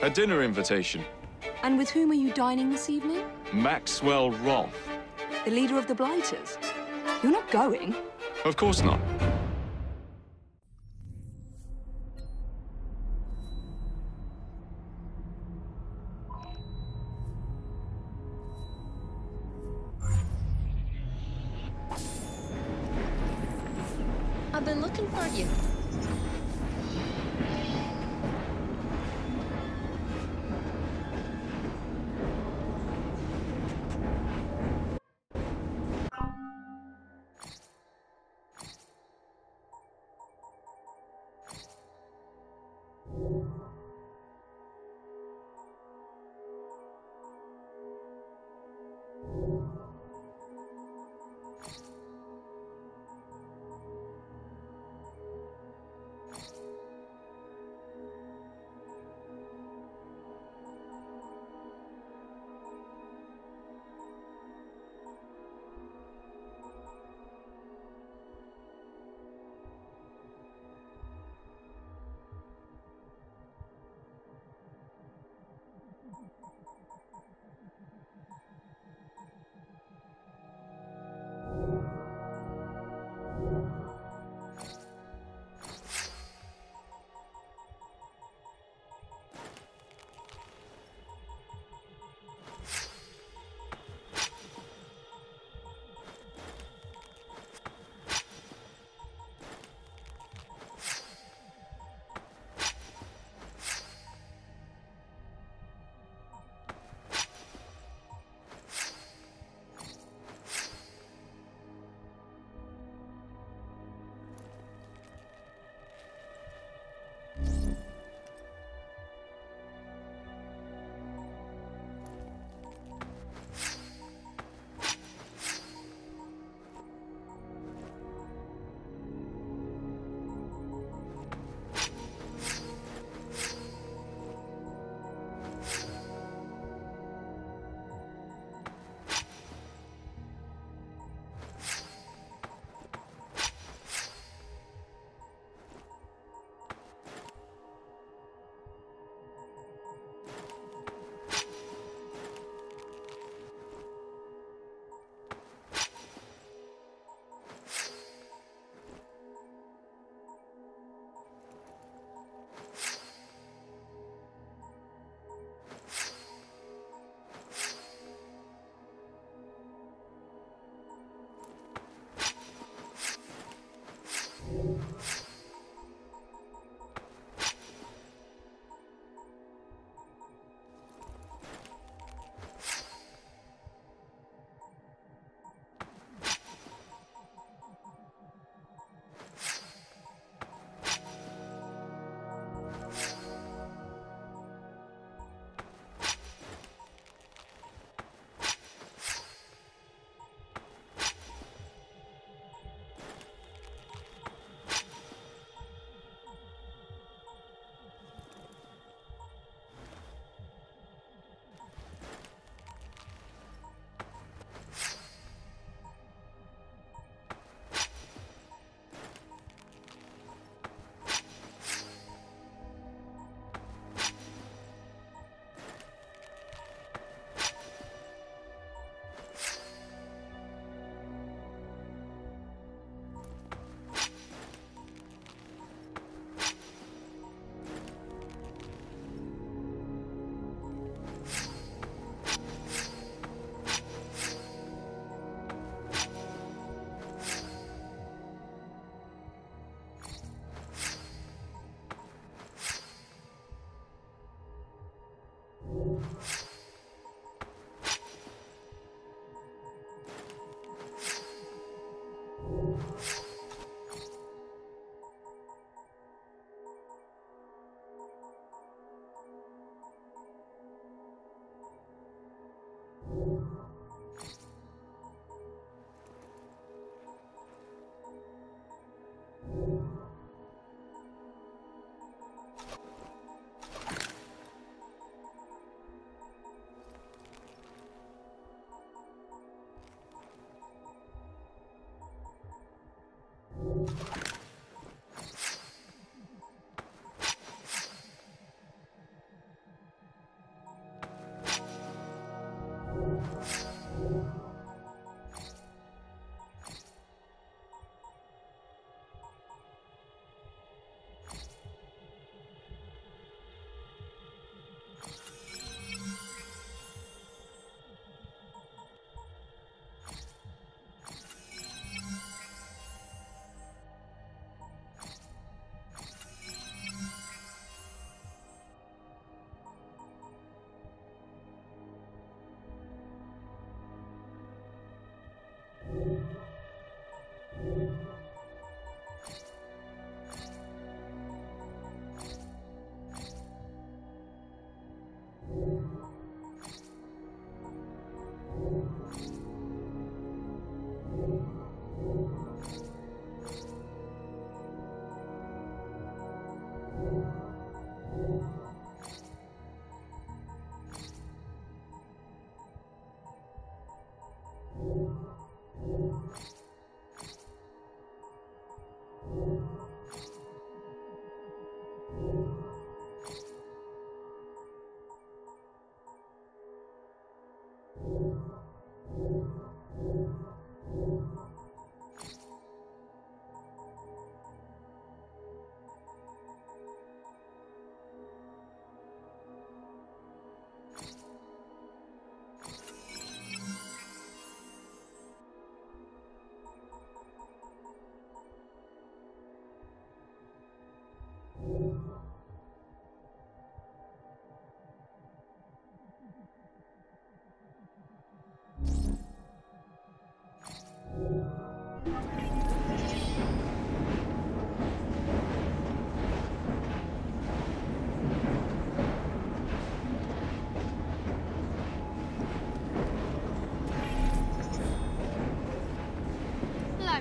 A dinner invitation. And with whom are you dining this evening? Maxwell Roth. The leader of the Blighters? You're not going? Of course not. you you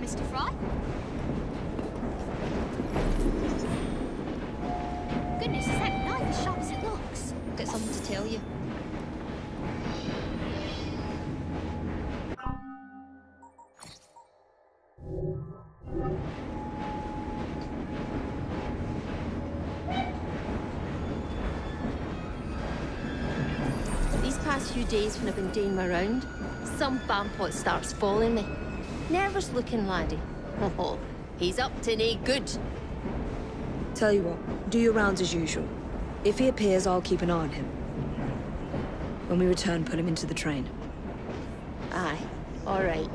Mr. Frye. Goodness, is that knife as sharp as it looks? Got something to tell you. These past few days when I've been doing my round, some bampot starts following me. Nervous looking laddie. Oh, he's up to no good. Tell you what, do your rounds as usual. If he appears, I'll keep an eye on him. When we return, put him into the train. Aye, all right.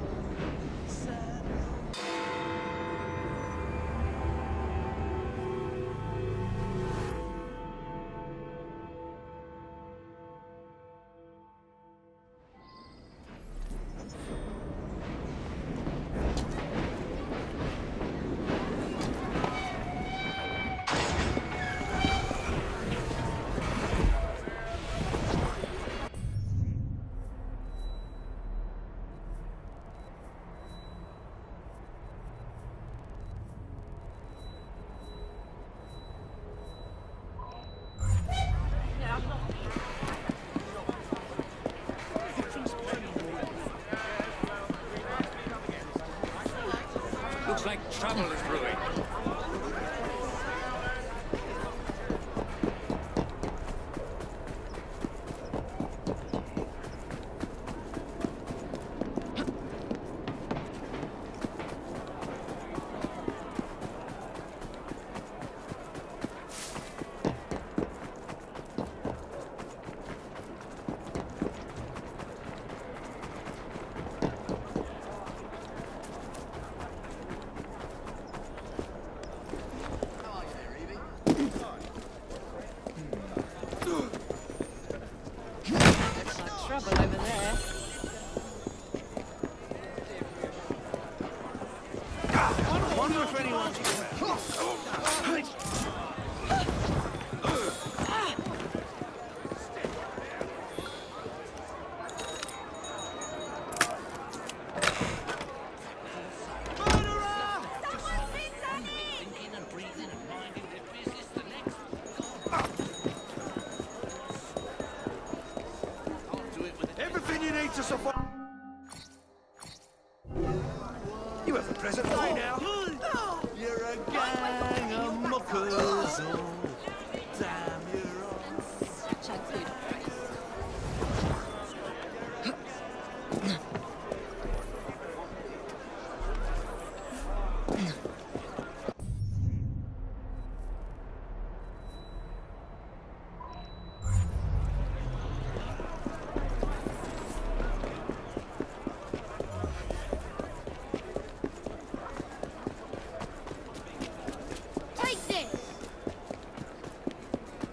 Looks like trouble is brewing.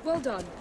Well done.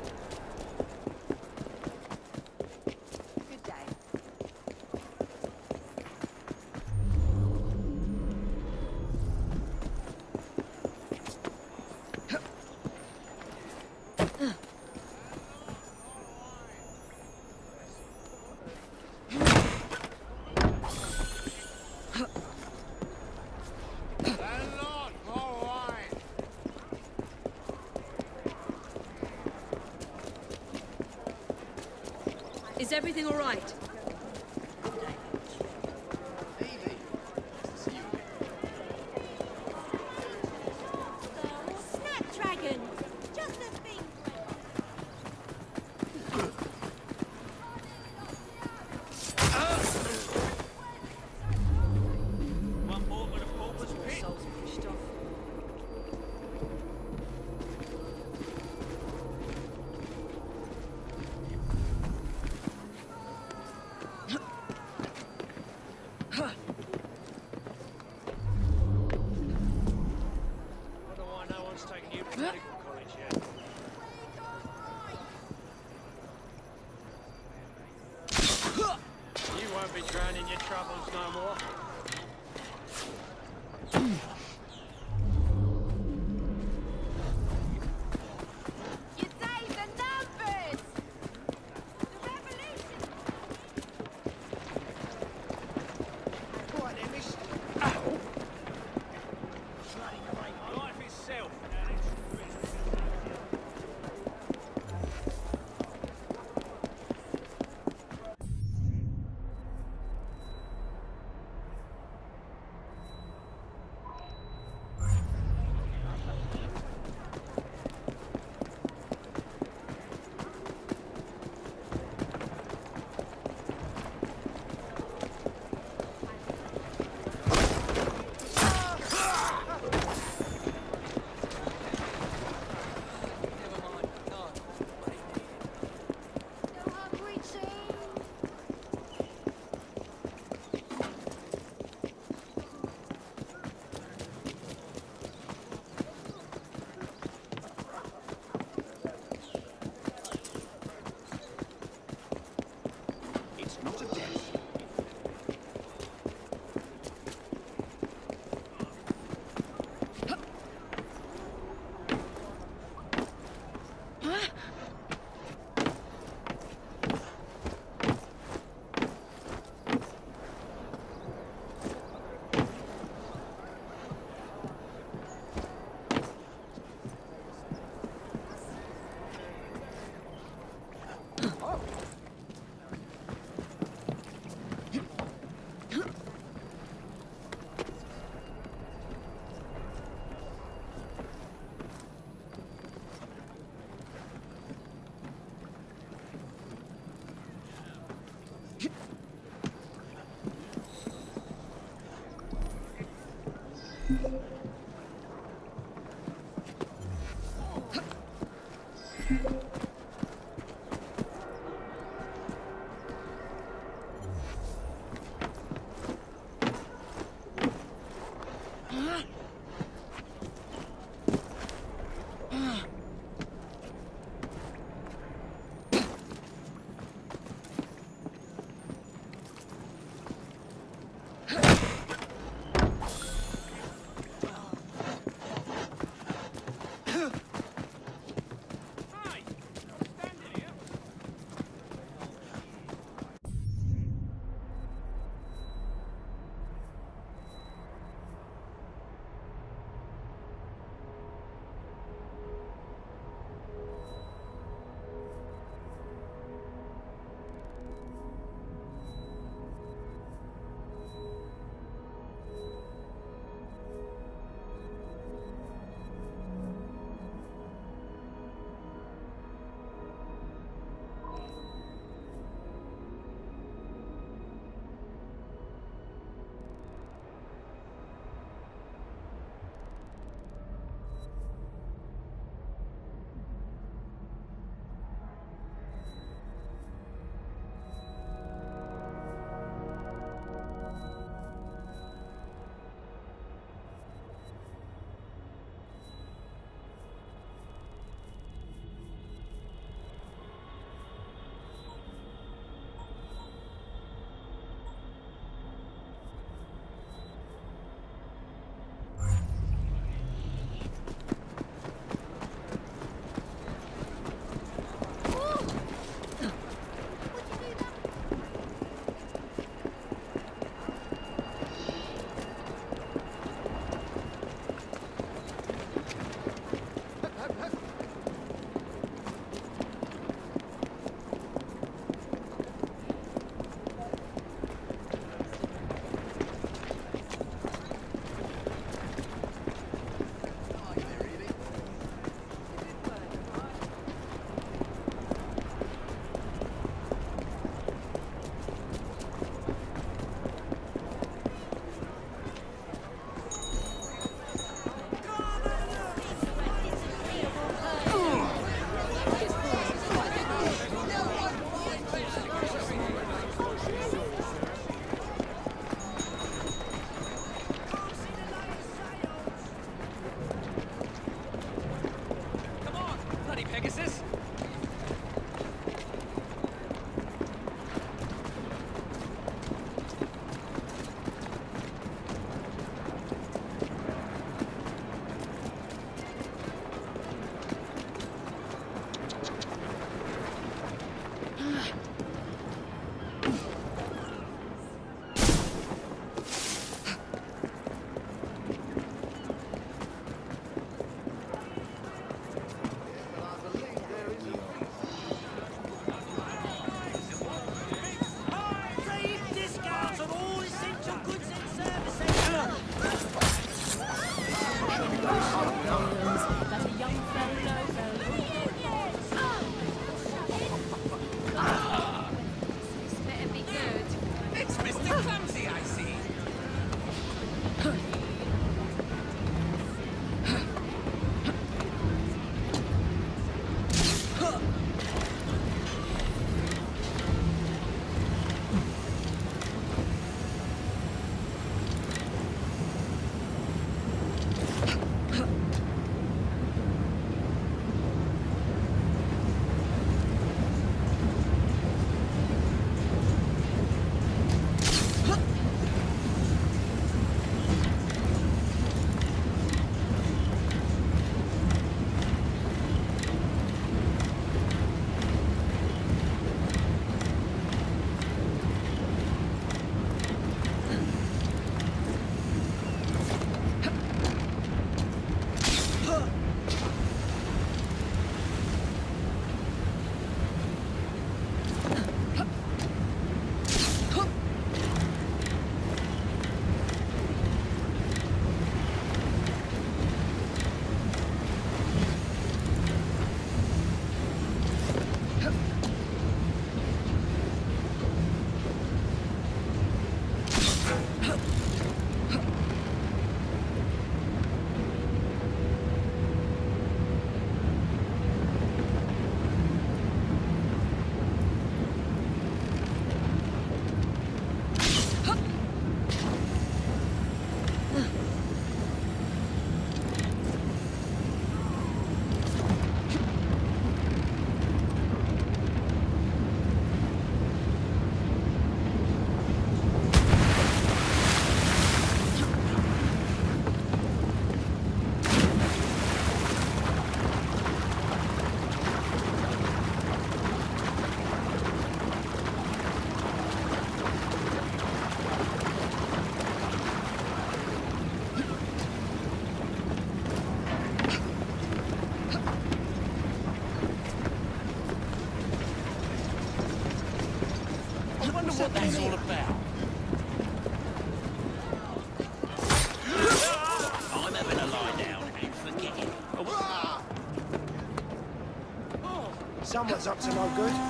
Someone's up to no good.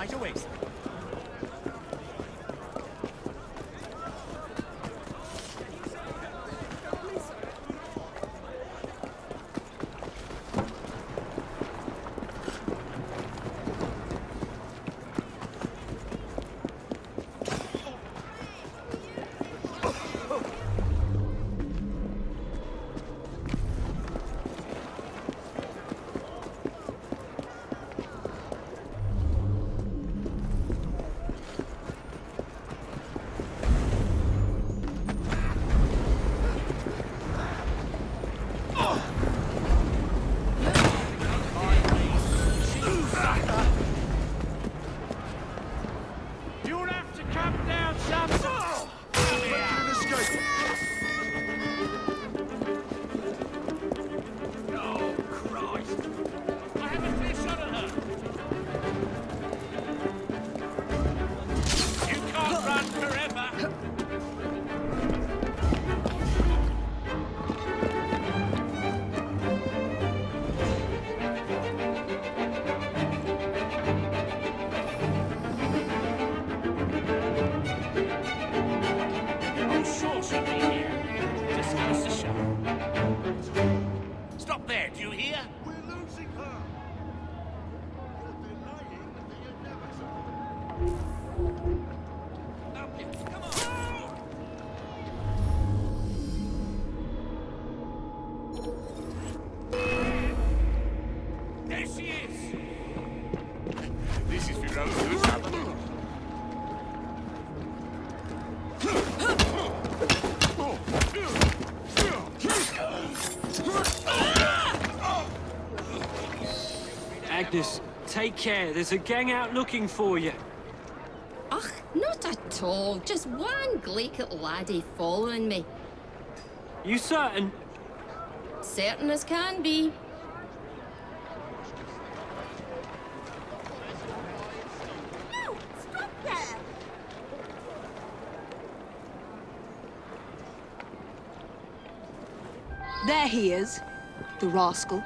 right away, sir. Agnes, take care. There's a gang out looking for you. Ugh, not at all. Just one gleek laddie following me. You certain? Certain as can be. There he is, the rascal.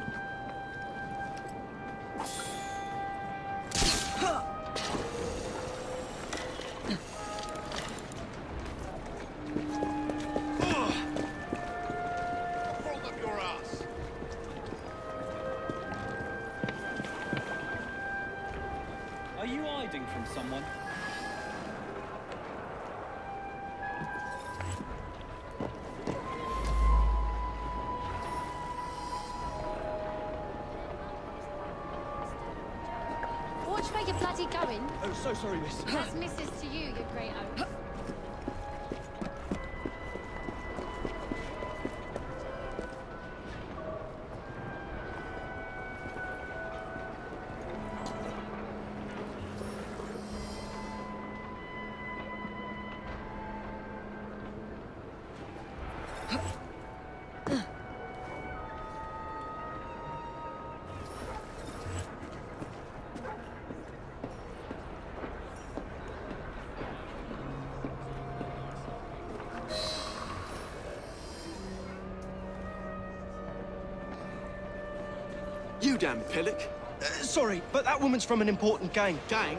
Damn pillock. Uh, sorry, but that woman's from an important gang. Gang?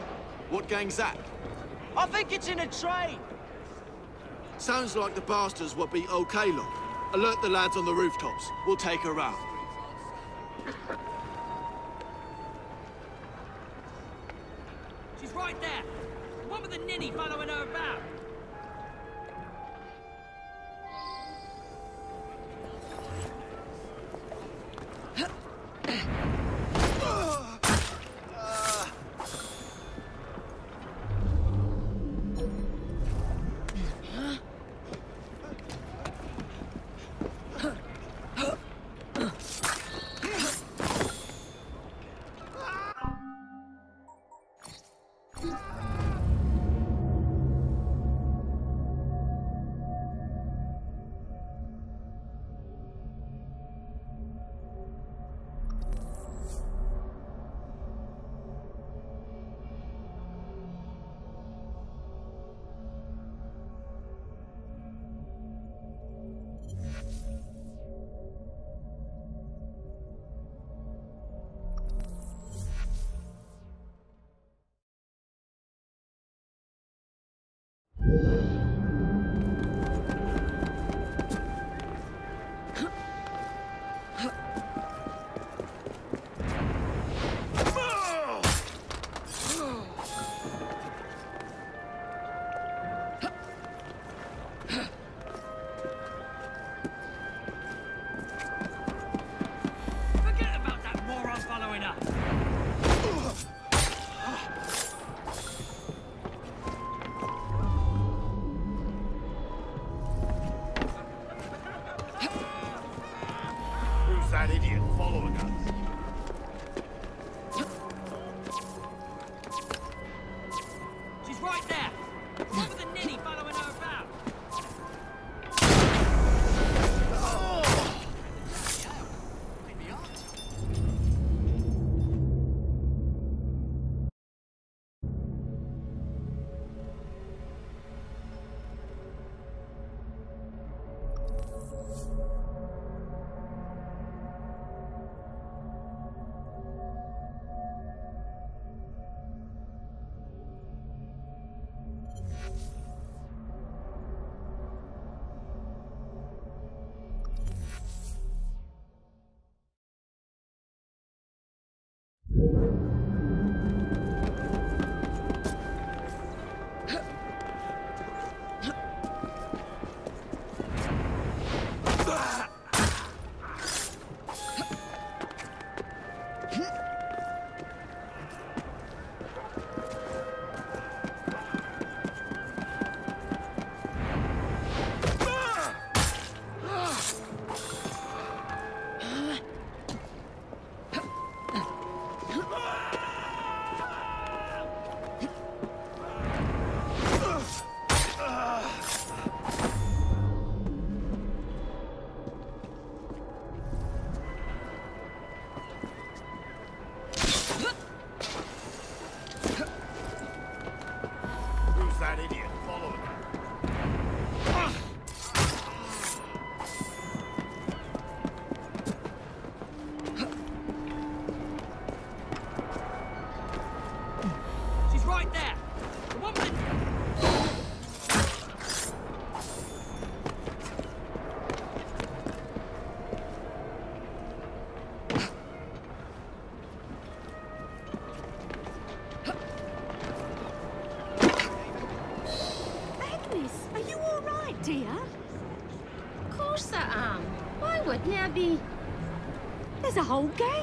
What gang's that? I think it's in a train. Sounds like the bastards will be okay, look. Alert the lads on the rooftops. We'll take her out. Huh.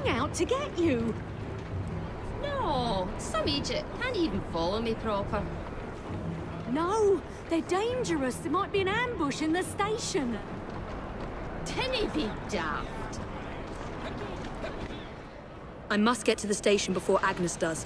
Out to get you. No, some Egypt can't even follow me proper. No, they're dangerous. There might be an ambush in the station. Tinny be daft. I must get to the station before Agnes does.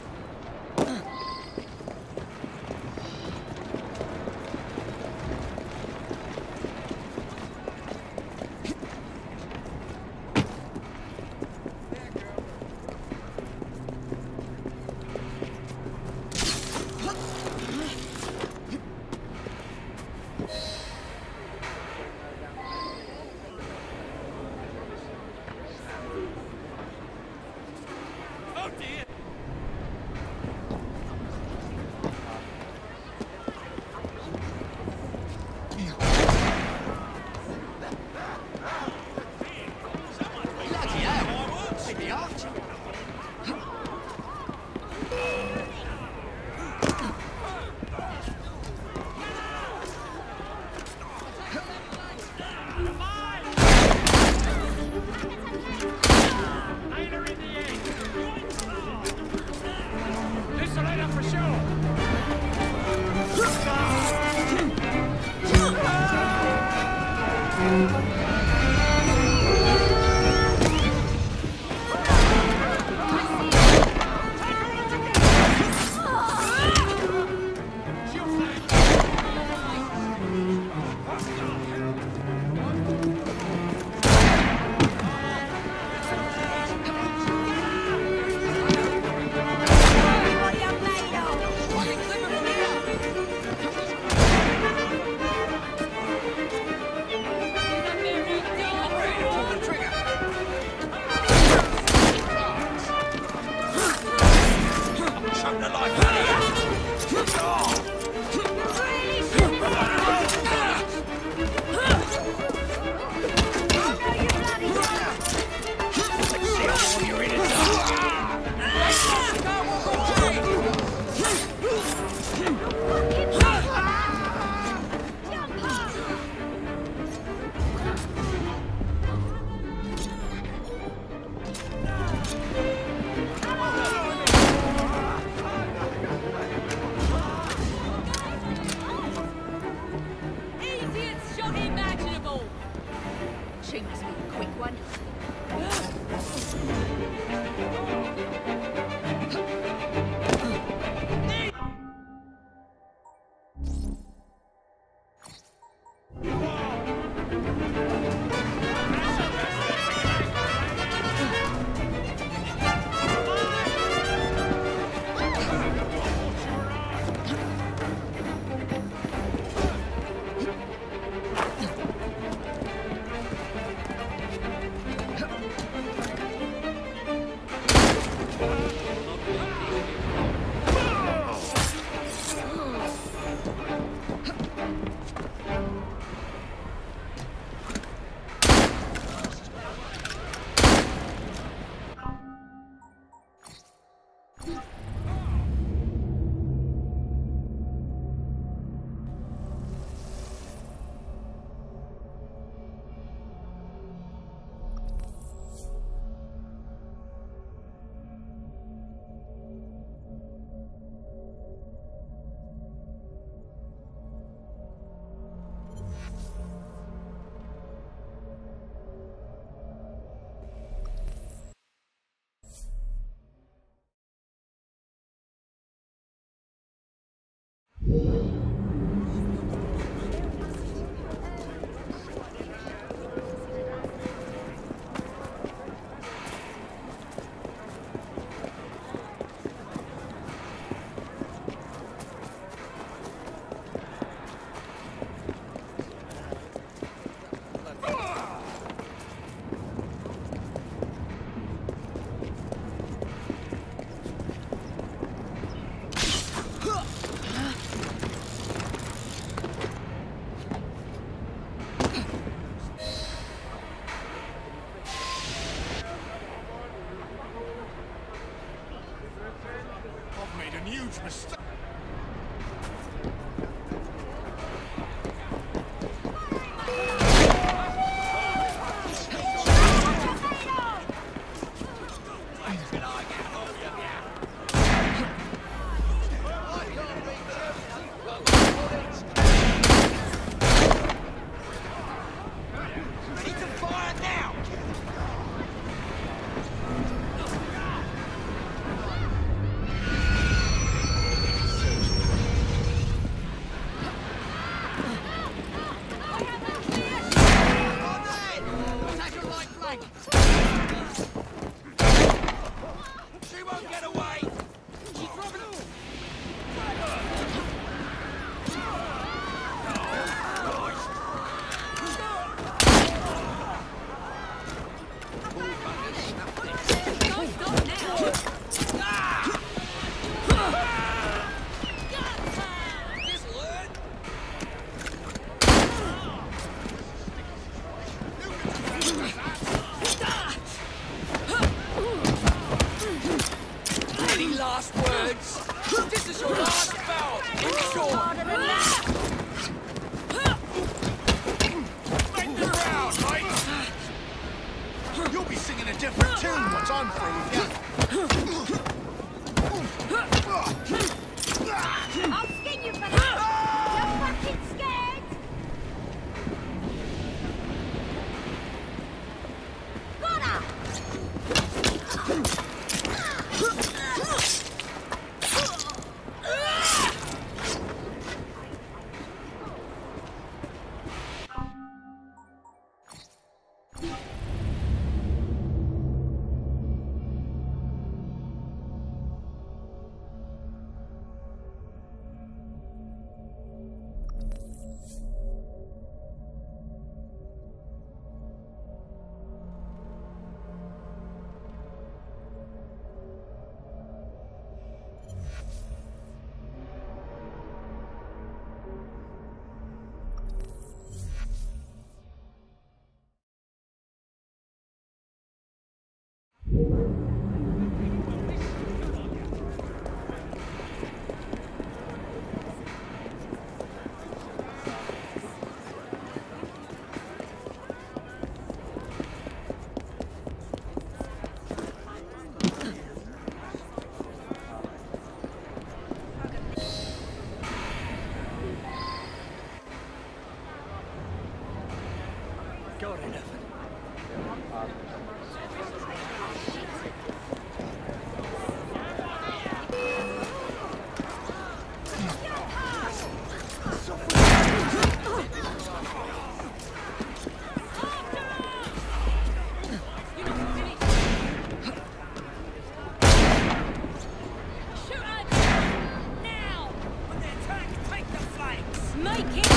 Flanks! Make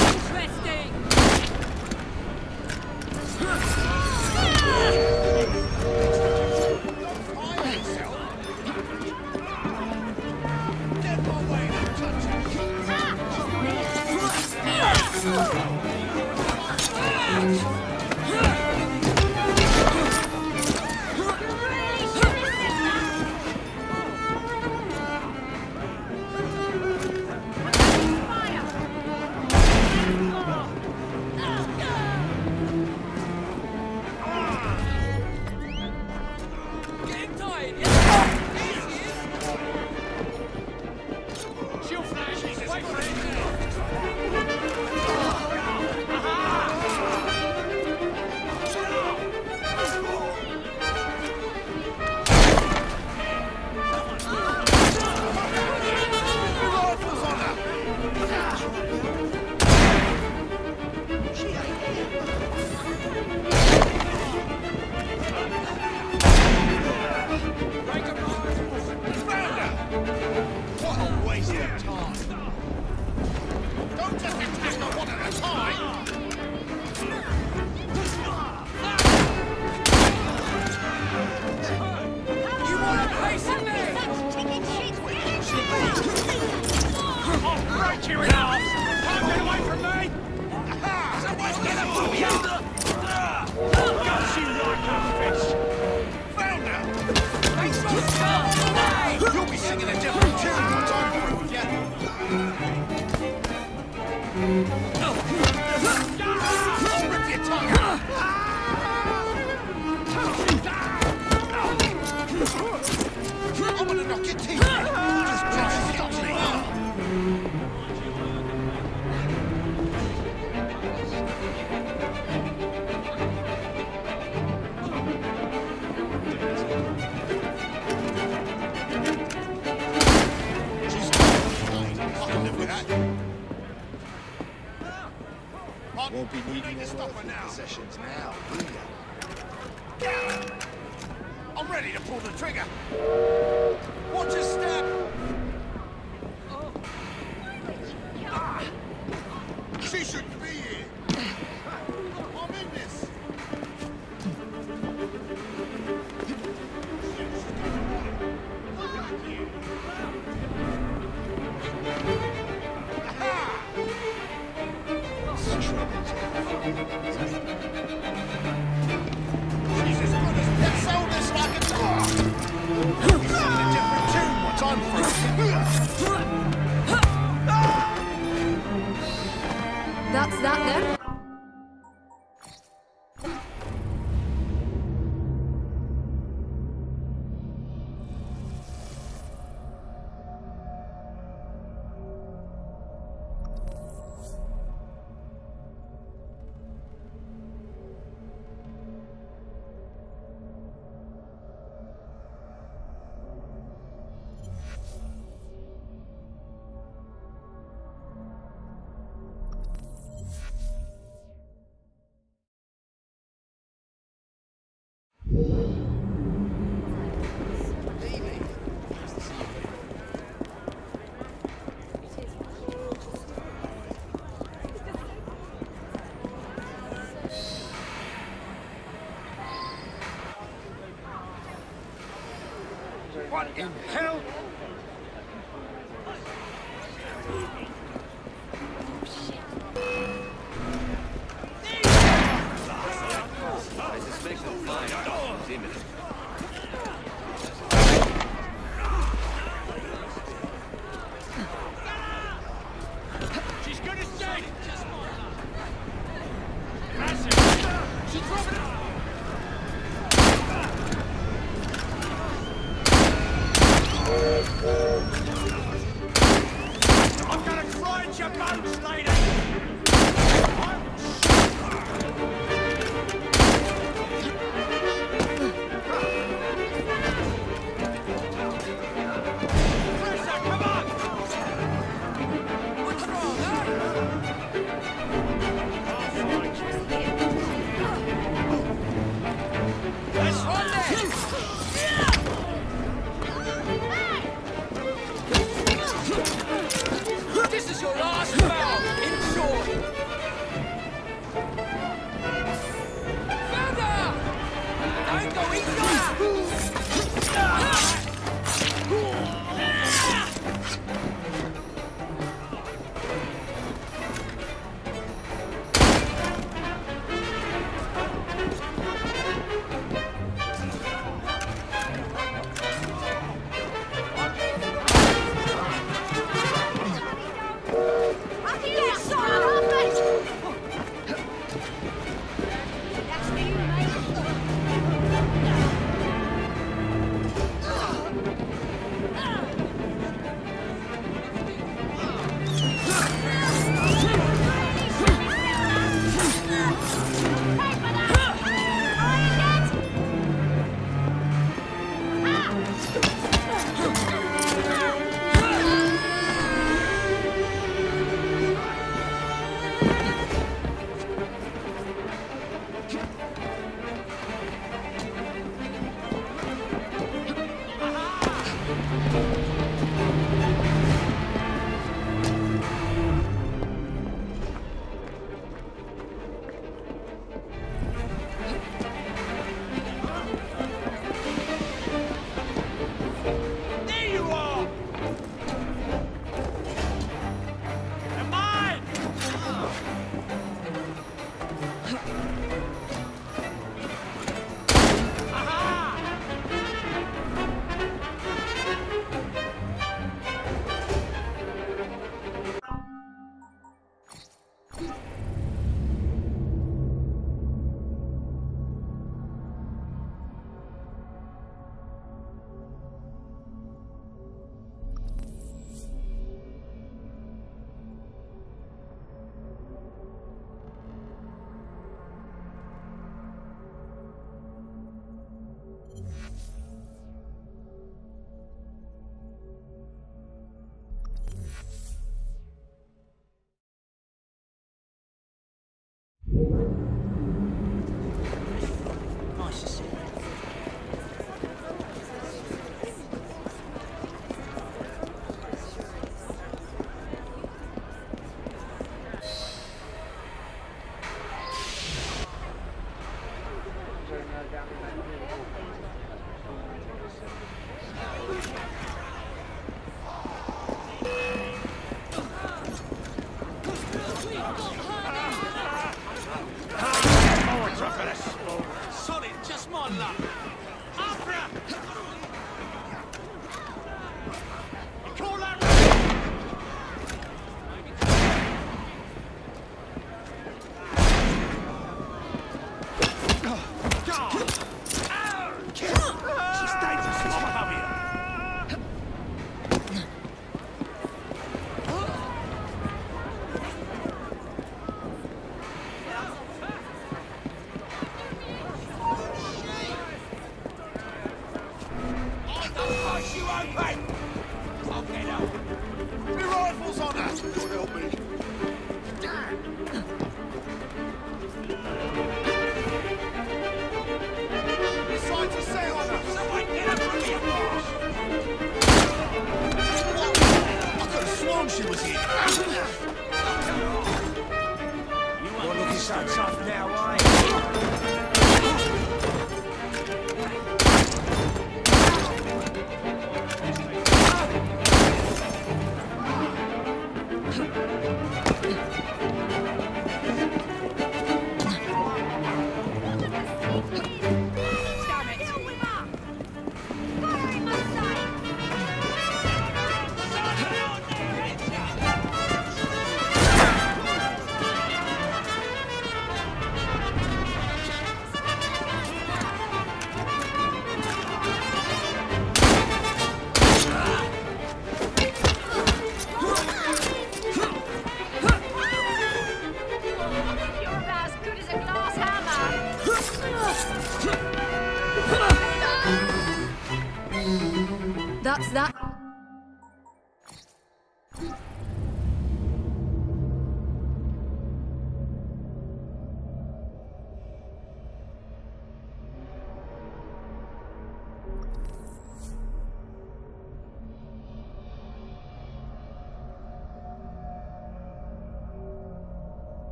you.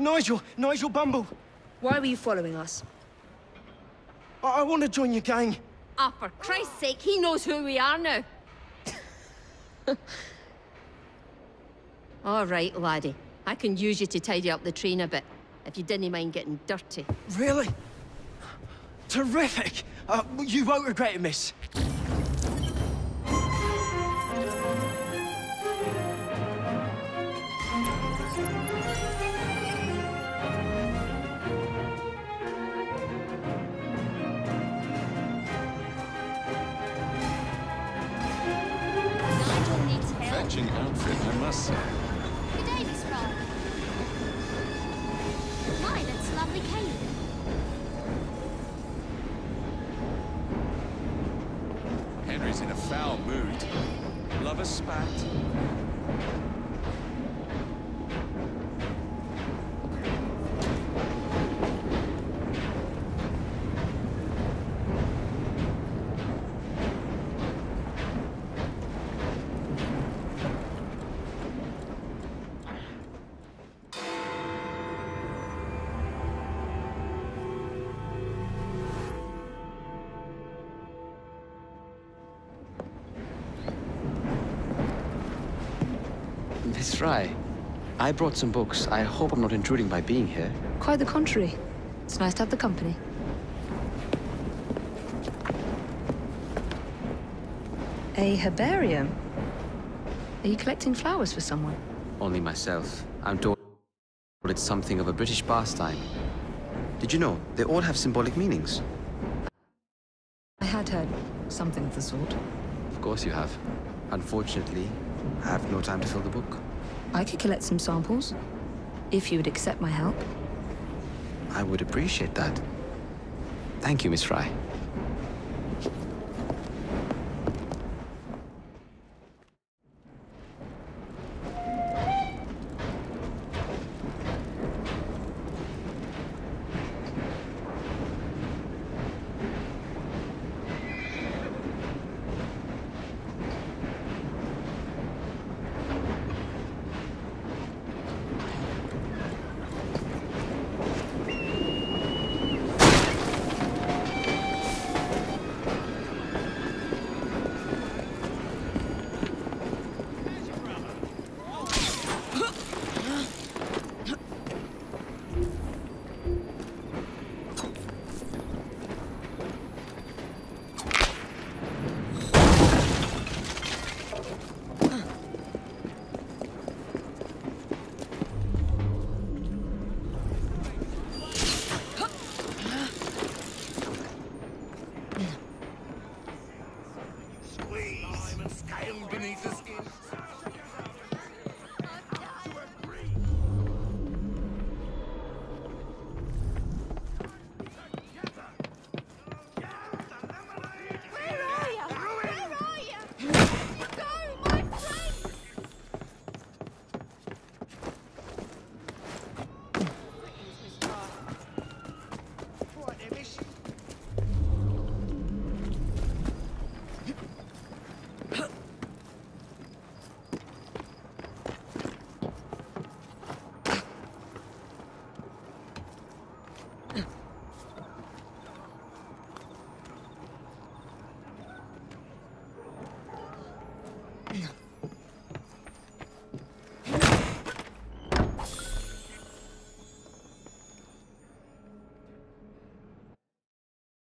Nigel, Nigel Bumble. Why were you following us? I, I want to join your gang. Ah, for Christ's sake, he knows who we are now. All right, laddie. I can use you to tidy up the train a bit, if you didn't mind getting dirty. Really? Terrific. Uh, you won't regret it, miss. Fetching outfit, I must say. Frye, I brought some books. I hope I'm not intruding by being here. Quite the contrary. It's nice to have the company. A herbarium? Are you collecting flowers for someone? Only myself. I'm told it's something of a British pastime. Did you know they all have symbolic meanings? I had heard something of the sort. Of course you have. Unfortunately, I have no time to fill the book. I could collect some samples, if you would accept my help. I would appreciate that. Thank you, Miss Frye.